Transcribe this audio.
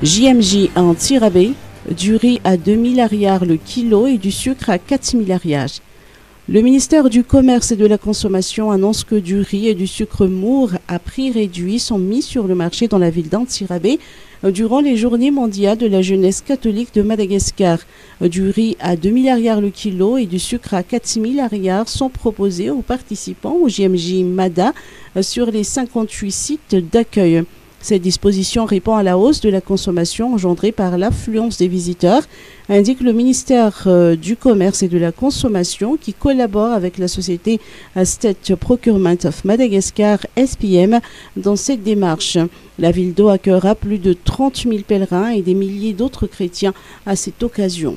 JMJ en Tirabé, du riz à 2000 arrières le kilo et du sucre à 4000 arrières. Le ministère du Commerce et de la Consommation annonce que du riz et du sucre mour à prix réduit sont mis sur le marché dans la ville d'Antirabé durant les journées mondiales de la jeunesse catholique de Madagascar. Du riz à 2000 arrières le kilo et du sucre à 4000 arrières sont proposés aux participants au JMJ MADA sur les 58 sites d'accueil. Cette disposition répond à la hausse de la consommation engendrée par l'affluence des visiteurs, indique le ministère euh, du Commerce et de la Consommation qui collabore avec la société State Procurement of Madagascar SPM dans cette démarche. La ville d'eau accueillera plus de 30 000 pèlerins et des milliers d'autres chrétiens à cette occasion.